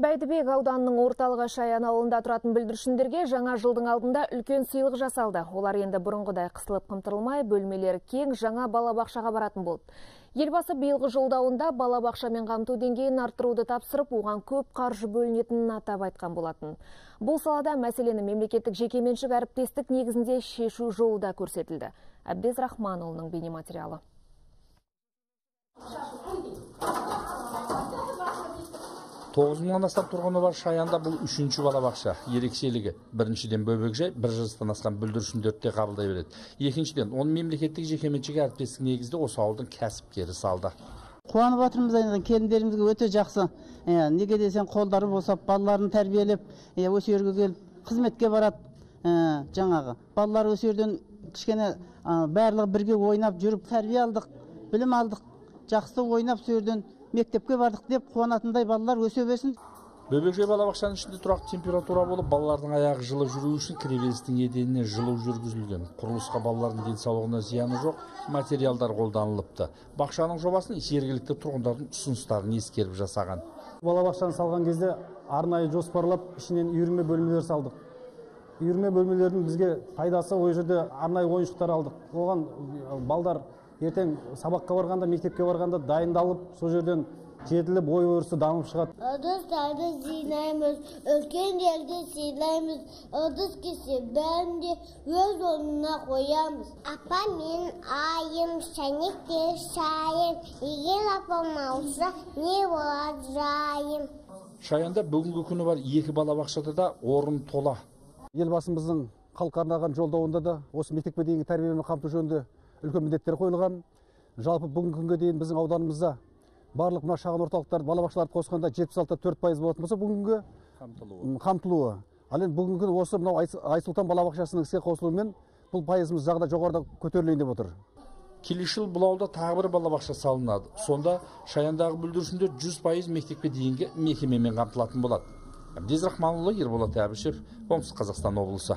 Бәйдібек ауданының орталығы Шаян ауылында тұратын бүлдіршіндерге жаңа жылдың алдында үлкен сыйлық жасалды. Олар енді бұрынғыдай қысылып қымтырылмай, бөлмелері кең жаңа балабақшаға баратын болды. Елбасы биылғы жолдауында балабақшамен қамту деңгейін арттыруды тапсырып, оған көп қаржы бөлінетінін атап айтқан болатын. Бұл салада мәселені мемлекеттік жекеменшік әріптестік негізінде шешу жолы да көрсетілді. Әбдез Рахманұлының бейнематериалы. Тоғыз мыңнан астам тұрғыны бар шаянда бұл үшінші балабақша ерекшелігі біріншіден бөбекжай бір жастан асқан бүлдіршіндерді де қабылдай береді. Екіншіден оны мемлекеттік жекеменшік әріптестік негізде осы ауылдың кәсіпкері салды. Қуанып жатырмыз енді келіндерімізге өте жақсы ә, неге десең қолдары босап балаларын тәрбиелеп ә, осы жерге келіп қызметке барады. Ә, жаңағы балалар осы жерден кішкене ә, барлығы бірге ойнап жүріп тәрбие алдық білім алдық жақсы ойнап сол жерден мектепке бардық деп қуанатындай балалар өсе берсін. Бөбекжай балабақшаның ішінде тұрақты температура болып балалардың аяғы жылы жүруі үшін кіреберістің еденіне жылу жүргізілген. Құрылысқа балалардың денсаулығына зияны жоқ материалдар қолданылыпты. Бақшаның жобасын жергілікті тұрғындардың ұсыныстарын ескеріп жасаған. Балабақшаны салған кезде арнайы жоспарлап ішінен үйірме бөлмелер салдық. Үйірме бөлмелердің бізге пайдасы ол жерде арнайы ойыншықтар алдық. Оған балдар ертең сабаққа барғанда мектепке барғанда дайындалып сол жерден жетіліп ой өрісі дамып шығады. Ыдыстарды жинаймыз үлкендерді сыйлаймыз. Ыдыс келсе бәрін де өз орнына қоямыз. Апа мен айым шәйнекте шайым. Егер апам алса не болады жайым? Шаянда бүгінгі күні бар екі балабақшада да орын тола. Елбасымыздың халыққа арнаған жолдауында да осы мектепке дейінгі тәрбиемен қамту жөнінде үлкен міндеттер қойылған. Жалпы бүгінгі күнге дейін біздің ауданымызда барлық мына шағын орталықтар балабақшаларды қосқанда жетпіс алты төрт пайыз болатын болса бүгінгі қамтылуы. қамтылуы. Ал енді бүгінгі күні осы мынау айсұлтан балабақшасының іске қосылуымен бұл пайызымыз жағы да жоғарыда көтерілейін деп отыр. Келесі жылы бұл ауылда тағы бір балабақша салынады. Сонда шаяндағы бүлдіршіндер жүз пайыз мектепке дейінгі мекемемен қамтылатын болады. Әбдез рахманұлы ерболат әбішев оңтүстік қазақстан облысы.